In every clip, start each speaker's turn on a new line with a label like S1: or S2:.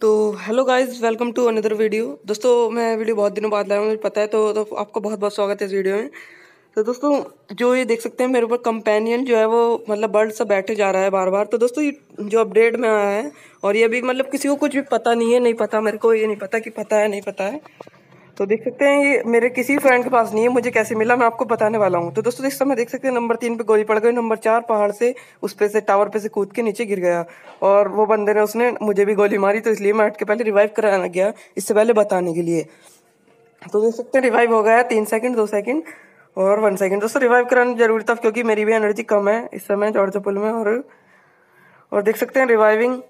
S1: तो hello guys welcome to another video दोस्तों मैं वीडियो बहुत दिनों बाद लाया हूँ मुझे पता है तो, तो आपको बहुत बहुत स्वागत है इस वीडियो में। तो दोस्तों जो ये देख सकते हैं मेरे ऊपर कंपेनियन जो है वो मतलब बर्ड सा बैठे जा रहा है बार बार तो दोस्तों ये जो अपडेट में आया है और ये अभी मतलब किसी को कुछ भी पता नहीं है नहीं पता मेरे को ये नहीं पता कि पता है नहीं पता है। तो देख सकते हैं ये मेरे किसी फ्रेंड के पास नहीं है, मुझे कैसे मिला, मैं आपको बताने वाला हूँ। तो दोस्तों, इस समय देख सकते हैं नंबर तीन पे गोली पड़ गई, नंबर चार पहाड़ से, उस पे से टावर पे से कूद के नीचे गिर गया। और वो बंदे ने, उसने मुझे भी गोली मारी तो इसलिए मैं हट के पहले रिवाइव कराना गया, इससे पहले बताने के लिए। तो देख सकते हैं रिवाइव हो गया, तीन सेकेंड दो सेकेंड और वन सेकेंड दोस्तों रिवाइव कराना ज़रूरी था क्योंकि मेरी भी एनर्जी कम है इस समय जॉर्ज पुल में, और और देख सकते हैं रिवाइविंग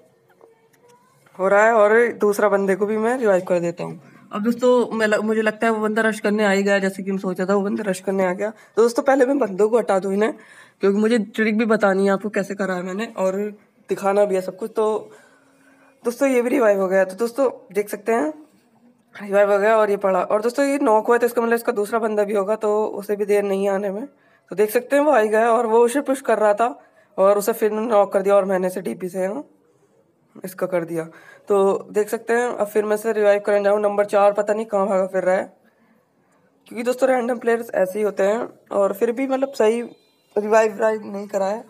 S1: हो रहा है, और दूसरा बंदे को भी मैं रिवाइव कर देता हूँ। अब दोस्तों मुझे लगता है वो बंदा रश करने आ ही गया, जैसे कि मैं सोचा था वो बंदा रश करने आ गया। तो दोस्तों, पहले मैं बंदों को हटा दूँ इन्हें, क्योंकि मुझे ट्रिक भी बतानी है, आपको कैसे करा है मैंने, और दिखाना भी है सब कुछ। तो दोस्तों, ये भी रिवाइव हो गया। तो दोस्तों, देख सकते हैं रिवाइव हो गया और ये पड़ा। और दोस्तों, ये नॉक हुआ तो इसका मतलब इसका दूसरा बंदा भी होगा तो उसे भी देर नहीं आने में। तो देख सकते हैं, वो आई गया और वो उसे पुश कर रहा था, और उसे फिर नॉक कर दिया, और मैंने से डीपी से इसका कर दिया। तो देख सकते हैं, अब फिर मैं से रिवाइव करने जाऊँ। नंबर चार, पता नहीं कहाँ भागा फिर रहा है। क्योंकि दोस्तों रैंडम प्लेयर्स ऐसे ही होते हैं, और फिर भी मतलब सही रिवाइव रिवाइव नहीं करा है।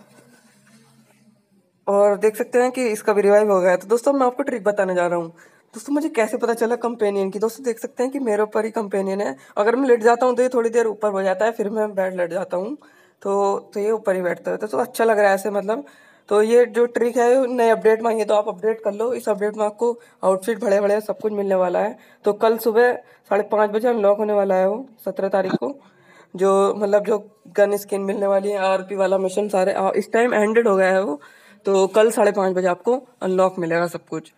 S1: और देख सकते हैं कि इसका भी रिवाइव हो गया है। तो दोस्तों, मैं आपको ट्रिक बताने जा रहा हूँ। दोस्तों, मुझे कैसे पता चला कंपेनियन की? दोस्तों, देख सकते हैं कि मेरे ऊपर ही कंपेनियन है। अगर मैं लेट जाता हूँ तो ये थोड़ी देर ऊपर हो जाता है, फिर मैं बैठ लेट जाता हूँ। तो तो ये ऊपर ही बैठता है। तो अच्छा लग रहा है ऐसे मतलब। तो ये जो ट्रिक है, नए अपडेट में ये तो आप अपडेट कर लो। इस अपडेट में आपको आउटफिट बड़े बड़े सब कुछ मिलने वाला है। तो कल सुबह साढ़े पाँच बजे अनलॉक होने वाला है वो, सत्रह तारीख को। जो मतलब जो गन स्किन मिलने वाली है आरपी वाला मिशन सारे इस टाइम एंडेड हो गया है वो। तो कल साढ़े पाँच बजे आपको अनलॉक मिलेगा सब कुछ।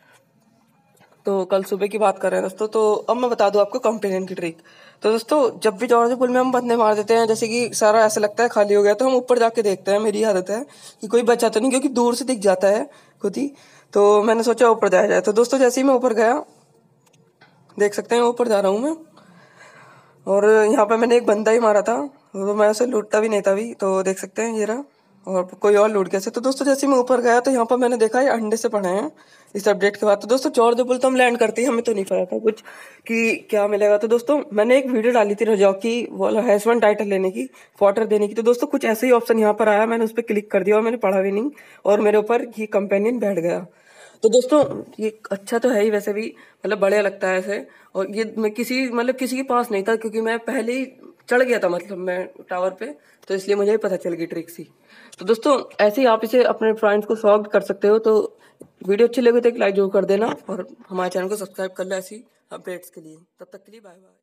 S1: तो कल सुबह की बात कर रहे हैं दोस्तों तो अब मैं बता दूँ आपको कंपेनियन की ट्रिक तो दोस्तों, जब भी जॉर्ज पुल में हम बंदे मार देते हैं, जैसे कि सारा ऐसा लगता है खाली हो गया तो हम ऊपर जाके देखते हैं, मेरी आदत है कि कोई बचा तो नहीं, क्योंकि दूर से दिख जाता है खुद ही। तो मैंने सोचा ऊपर जाया जाए। तो दोस्तों, जैसे ही मैं ऊपर गया, देख सकते हैं, ऊपर जा रहा हूँ मैं। और यहाँ पर मैंने एक बंदा ही मारा था तो मैं उसे लूटता भी नहीं था भी तो देख सकते हैं, ये रहा। और कोई और लूट गया। से तो दोस्तों, जैसे मैं ऊपर गया तो यहाँ पर मैंने देखा, ये अंडे से पढ़े हैं। इस अपडेट के बाद तो दोस्तों चौर पुल तो हम लैंड करते ही, हमें तो नहीं पता था कुछ कि क्या मिलेगा। तो दोस्तों, मैंने एक वीडियो डाली थी रजाओ की वो हैस वन टाइटल लेने की फॉटर देने की। तो दोस्तों, कुछ ऐसे ही ऑप्शन यहाँ पर आया, मैंने उस पर क्लिक कर दिया और मैंने पढ़ा भी नहीं, और मेरे ऊपर ये कंपेनियन बैठ गया। तो दोस्तों, ये अच्छा तो है ही वैसे भी मतलब बढ़िया लगता है ऐसे। और ये मैं किसी मतलब किसी के पास नहीं था, क्योंकि मैं पहले ही चढ़ गया था मतलब मैं टावर पे तो इसलिए मुझे भी पता चल गई ट्रिक सी। तो दोस्तों, ऐसे ही आप इसे अपने फ्रेंड्स को सॉल्व कर सकते हो तो वीडियो अच्छी लगे तो एक लाइक ज़रूर कर देना, और हमारे चैनल को सब्सक्राइब कर लो ऐसी अपडेट्स के लिए। तब तक के लिए बाय बाय